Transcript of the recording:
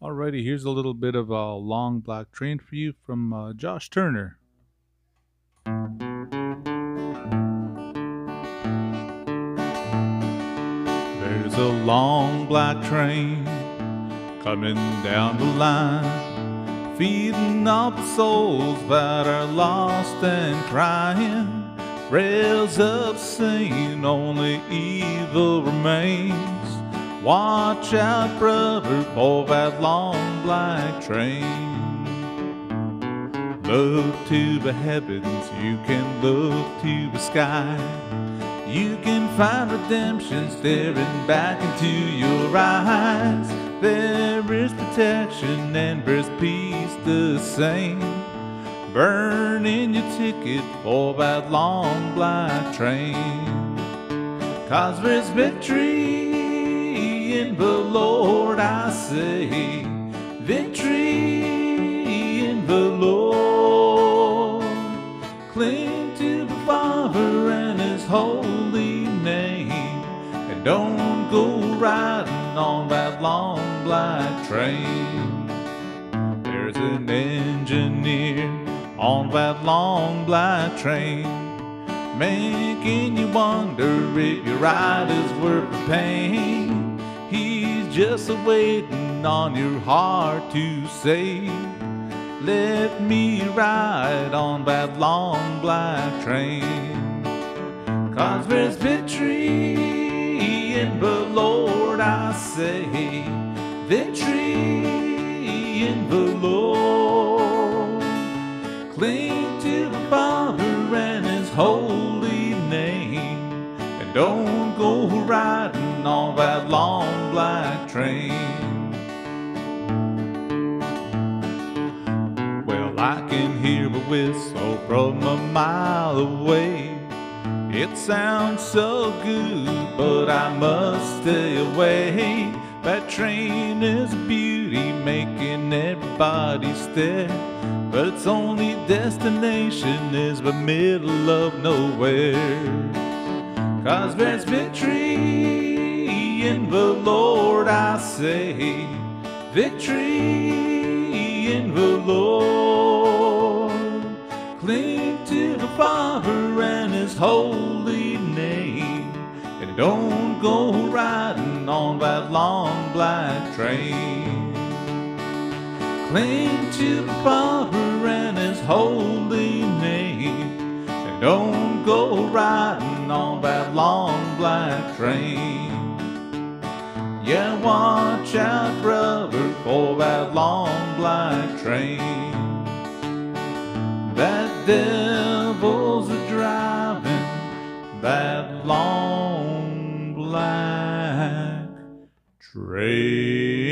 Alrighty, here's a little bit of a long black train for you from uh, Josh Turner. There's a long black train coming down the line, feeding up souls that are lost and crying. Rails up singing, only evil remains. Watch out, brother, for that long black train. Look to the heavens, you can look to the sky. You can find redemption staring back into your eyes. There is protection and there's peace the same. Burn in your ticket for that long black train. Cause there's victory the Lord, I say. Victory in the Lord. Cling to the Father and His holy name. And don't go riding on that long black train. There's an engineer on that long black train, making you wonder if your ride is worth the pain. Just waiting on your heart to say, Let me ride on that long black train. Cause there's victory in the Lord, I say, victory in the Lord. Cling don't go riding on that long black train. Well, I can hear a whistle from a mile away. It sounds so good, but I must stay away. That train is beauty, making everybody stare. But its only destination is the middle of nowhere. Cause there's victory in the Lord, I say. Victory in the Lord. Cling to the Father and His holy name. And don't go riding on that long black train. Cling to the Father and His holy name. And don't go riding on that long black train. Yeah, watch out, brother, for that long black train. That devil's a driving that long black train.